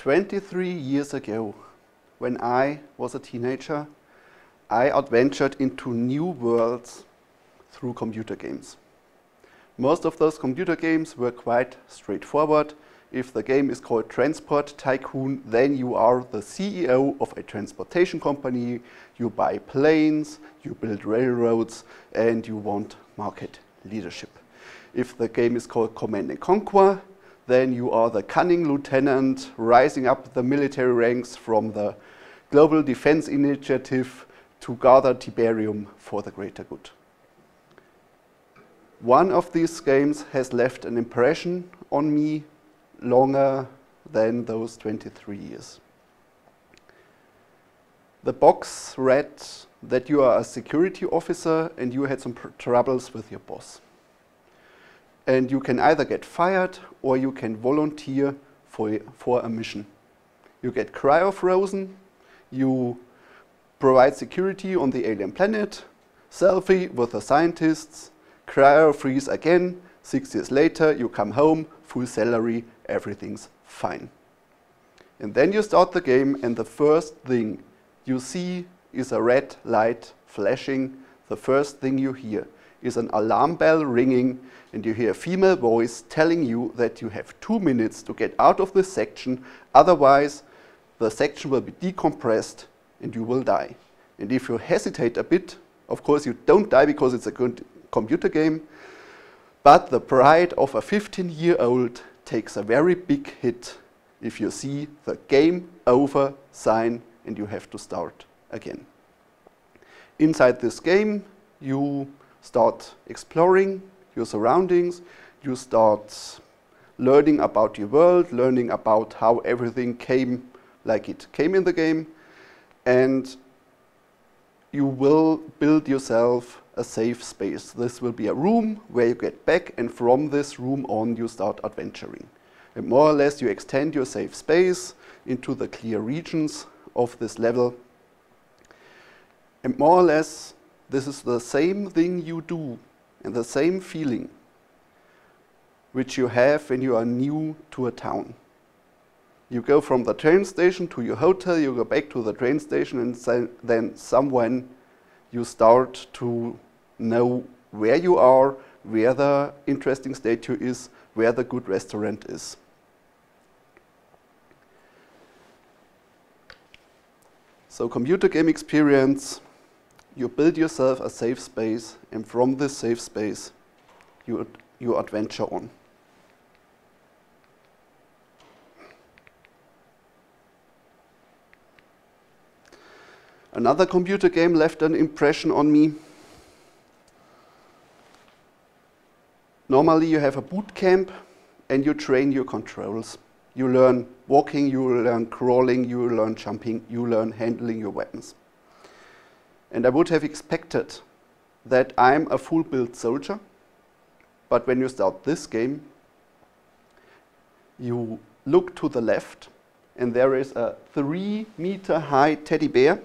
23 years ago, when I was a teenager, I adventured into new worlds through computer games. Most of those computer games were quite straightforward. If the game is called Transport Tycoon, then you are the CEO of a transportation company, you buy planes, you build railroads, and you want market leadership. If the game is called Command and Conquer, then you are the cunning lieutenant rising up the military ranks from the Global Defense Initiative to gather Tiberium for the greater good. One of these games has left an impression on me longer than those 23 years. The box read that you are a security officer and you had some troubles with your boss. And you can either get fired or you can volunteer for, for a mission. You get cryo-frozen, you provide security on the alien planet, selfie with the scientists, cryo-freeze again, six years later you come home, full salary, everything's fine. And then you start the game and the first thing you see is a red light flashing. The first thing you hear is an alarm bell ringing and you hear a female voice telling you that you have two minutes to get out of this section, otherwise the section will be decompressed and you will die. And if you hesitate a bit, of course you don't die because it's a good computer game, but the pride of a 15-year-old takes a very big hit if you see the game over sign and you have to start again. Inside this game, you start exploring your surroundings, you start learning about your world, learning about how everything came like it came in the game, and you will build yourself a safe space. This will be a room where you get back, and from this room on, you start adventuring. And more or less, you extend your safe space into the clear regions of this level. And more or less, this is the same thing you do and the same feeling which you have when you are new to a town. You go from the train station to your hotel, you go back to the train station, and then someone you start to know where you are, where the interesting statue is, where the good restaurant is. So computer game experience, you build yourself a safe space and from this safe space you, you adventure on. Another computer game left an impression on me. Normally you have a boot camp and you train your controls. You learn walking, you learn crawling, you learn jumping, you learn handling your weapons. And I would have expected that I'm a full built soldier, but when you start this game, you look to the left and there is a three meter high teddy bear.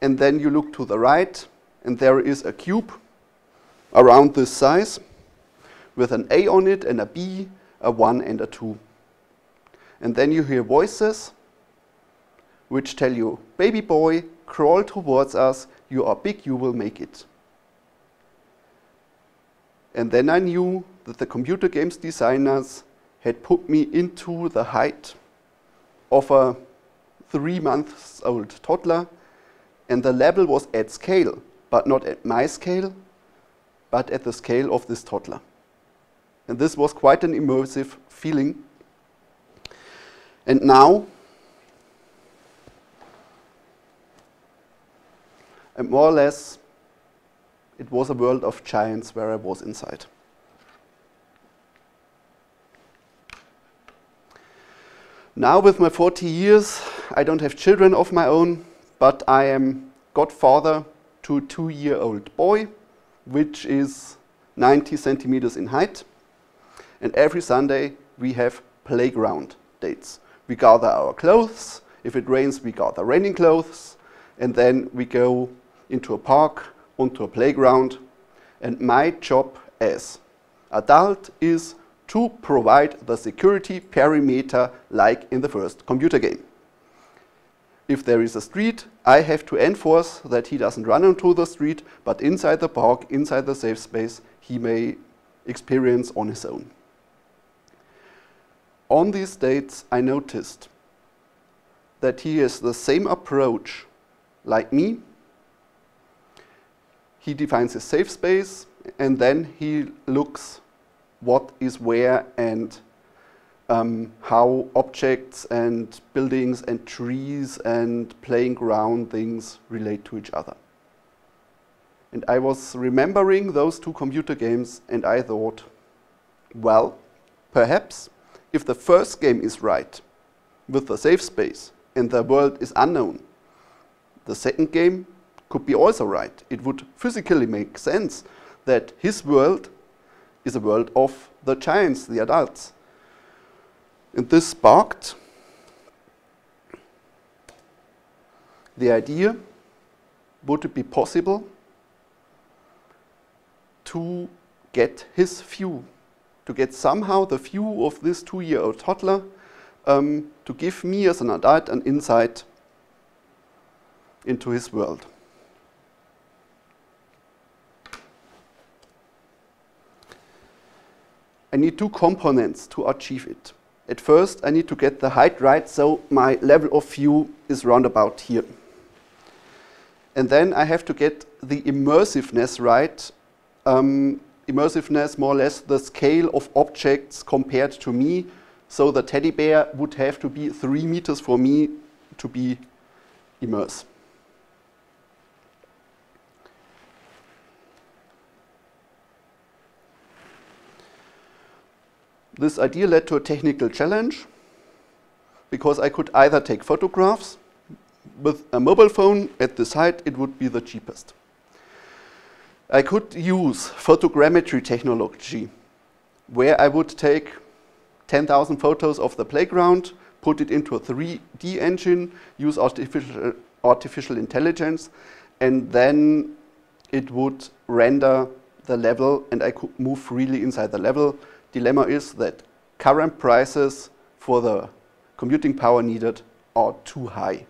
And then you look to the right and there is a cube around this size with an A on it and a B, a 1 and a 2. And then you hear voices which tell you, baby boy, crawl towards us, you are big, you will make it. And then I knew that the computer games designers had put me into the height of a three months old toddler, and the level was at scale, but not at my scale, but at the scale of this toddler. And this was quite an immersive feeling. And now, and more or less, it was a world of giants where I was inside. Now with my 40 years, I don't have children of my own, but I am godfather to a two-year-old boy, which is 90 centimeters in height. And every Sunday we have playground dates we gather our clothes. If it rains, we gather raining clothes. And then we go into a park, onto a playground. And my job as adult is to provide the security perimeter like in the first computer game. If there is a street, I have to enforce that he doesn't run onto the street, but inside the park, inside the safe space, he may experience on his own. On these dates, I noticed that he has the same approach like me. He defines a safe space, and then he looks what is where and um, how objects and buildings and trees and playing ground things relate to each other. And I was remembering those two computer games and I thought, well, perhaps if the first game is right, with the safe space, and the world is unknown, the second game could be also right. It would physically make sense that his world is a world of the giants, the adults. And this sparked the idea would it be possible to get his view, to get somehow the view of this two year old toddler um, to give me as an adult an insight into his world. I need two components to achieve it. At first, I need to get the height right, so my level of view is round about here. And then I have to get the immersiveness right. Um, immersiveness, more or less, the scale of objects compared to me. So the teddy bear would have to be three meters for me to be immersed. This idea led to a technical challenge because I could either take photographs with a mobile phone at this height, it would be the cheapest. I could use photogrammetry technology where I would take 10,000 photos of the playground, put it into a 3D engine, use artificial, artificial intelligence, and then it would render the level and I could move freely inside the level dilemma is that current prices for the computing power needed are too high.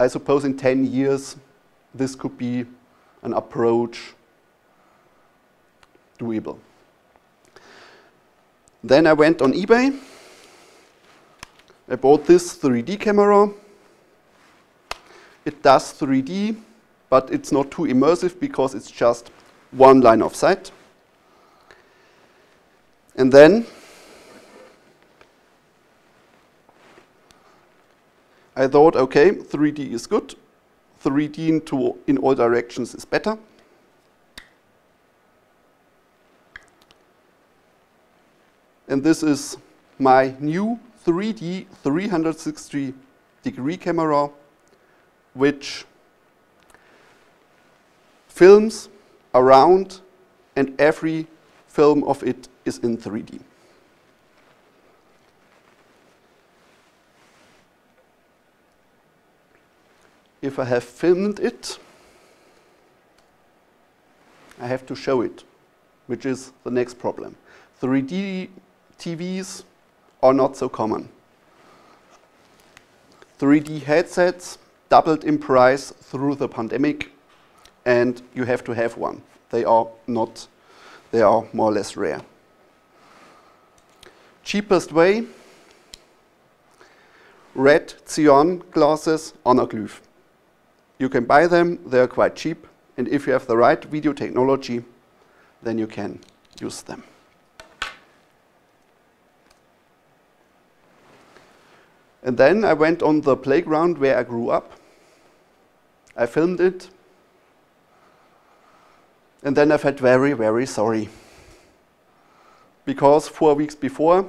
I suppose in 10 years this could be an approach doable. Then I went on eBay. I bought this 3D camera. It does 3D, but it's not too immersive because it's just one line of sight. And then I thought, okay, 3D is good. 3D into, in all directions is better. And this is my new 3D 360 degree camera, which films around and every film of it is in 3D. If I have filmed it, I have to show it, which is the next problem. 3D TVs are not so common. 3D headsets doubled in price through the pandemic, and you have to have one. They are not, they are more or less rare. Cheapest way, red cyan glasses Anaglyph. You can buy them, they're quite cheap, and if you have the right video technology, then you can use them. And then I went on the playground where I grew up. I filmed it. And then I felt very, very sorry because four weeks before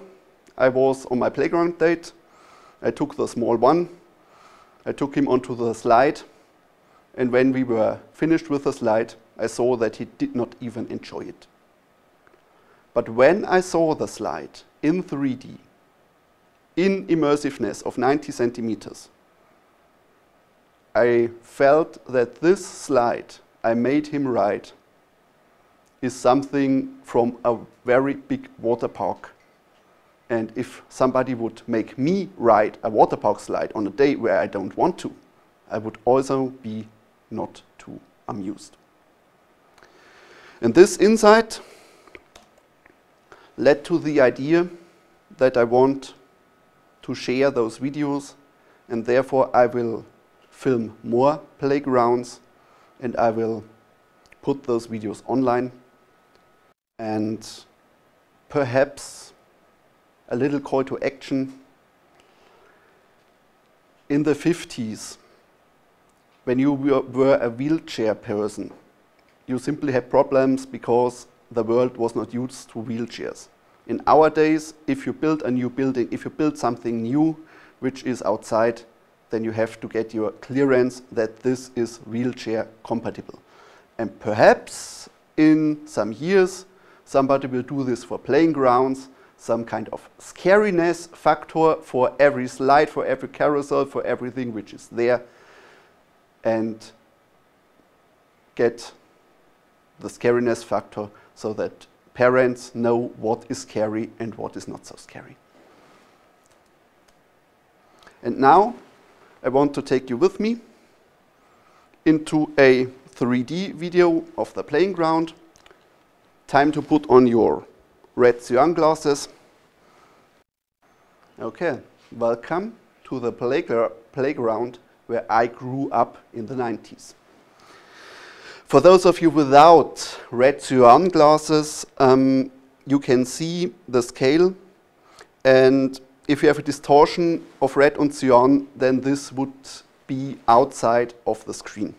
I was on my playground date. I took the small one. I took him onto the slide. And when we were finished with the slide, I saw that he did not even enjoy it. But when I saw the slide in 3D, in immersiveness of 90 centimeters, I felt that this slide I made him ride is something from a very big water park. And if somebody would make me ride a water park slide on a day where I don't want to, I would also be not too amused. And this insight led to the idea that I want to share those videos and therefore I will film more playgrounds and I will put those videos online and perhaps a little call to action. In the 50s, when you were a wheelchair person, you simply had problems because the world was not used to wheelchairs. In our days, if you build a new building, if you build something new which is outside, then you have to get your clearance that this is wheelchair compatible. And perhaps in some years, somebody will do this for playing grounds, some kind of scariness factor for every slide, for every carousel, for everything which is there, and get the scariness factor so that parents know what is scary and what is not so scary. And now I want to take you with me into a 3D video of the playing ground. Time to put on your red cyan glasses. Okay, welcome to the playground where I grew up in the 90s. For those of you without red cyan glasses, um, you can see the scale and if you have a distortion of red and cyan, then this would be outside of the screen.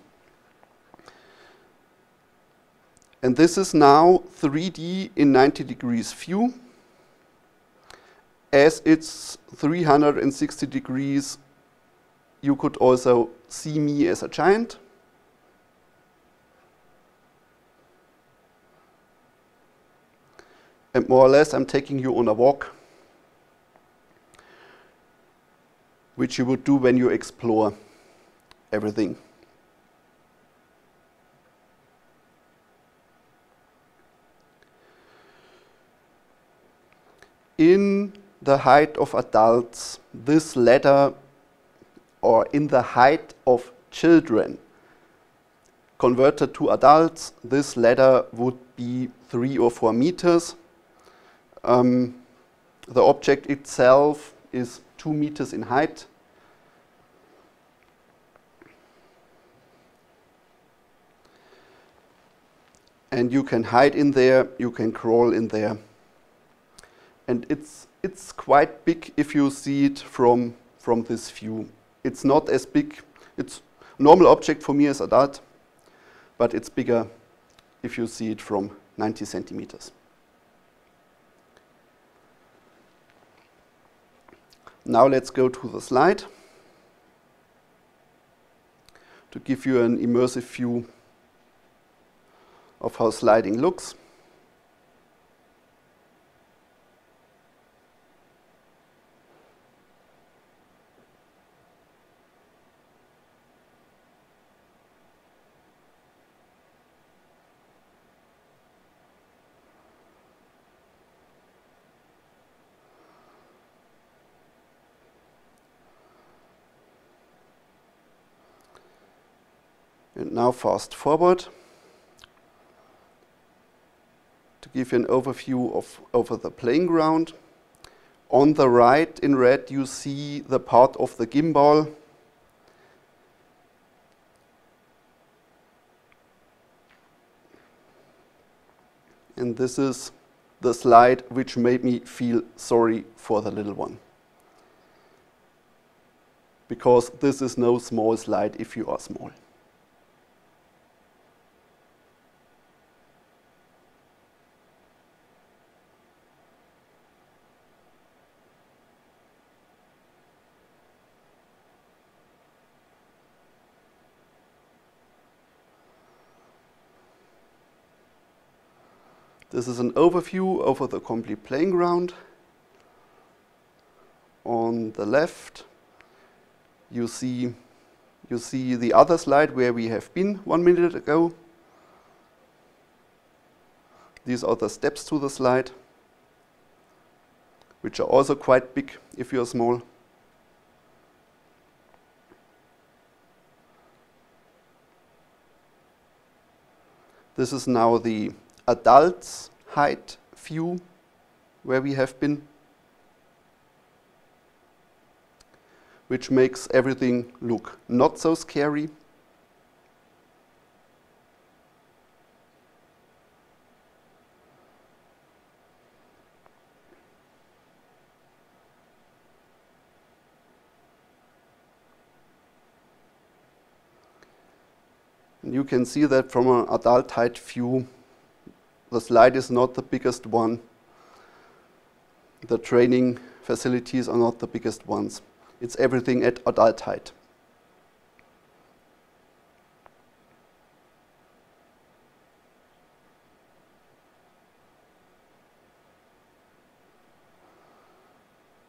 And this is now 3D in 90 degrees view. As it's 360 degrees, you could also see me as a giant. And more or less, I'm taking you on a walk, which you would do when you explore everything. In the height of adults, this ladder, or in the height of children, converted to adults, this ladder would be three or four meters. Um, the object itself is two meters in height. And you can hide in there, you can crawl in there and it's it's quite big if you see it from from this view. It's not as big. It's normal object for me as a dot, but it's bigger if you see it from 90 centimeters. Now let's go to the slide to give you an immersive view of how sliding looks. Now fast forward to give you an overview of over the playing ground. On the right in red you see the part of the gimbal and this is the slide which made me feel sorry for the little one. Because this is no small slide if you are small. This is an overview over the complete playing ground. On the left, you see, you see the other slide where we have been one minute ago. These are the steps to the slide, which are also quite big if you're small. This is now the adult's height view where we have been, which makes everything look not so scary. You can see that from an adult height view, the slide is not the biggest one. The training facilities are not the biggest ones. It's everything at adult height.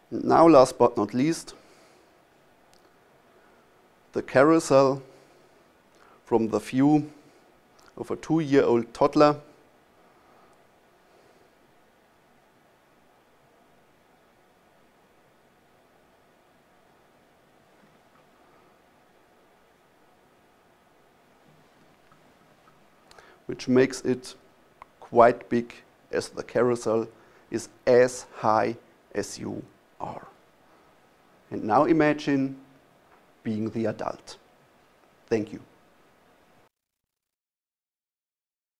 Now, last but not least, the carousel from the view of a two-year-old toddler which makes it quite big as the carousel is as high as you are. And now imagine being the adult. Thank you.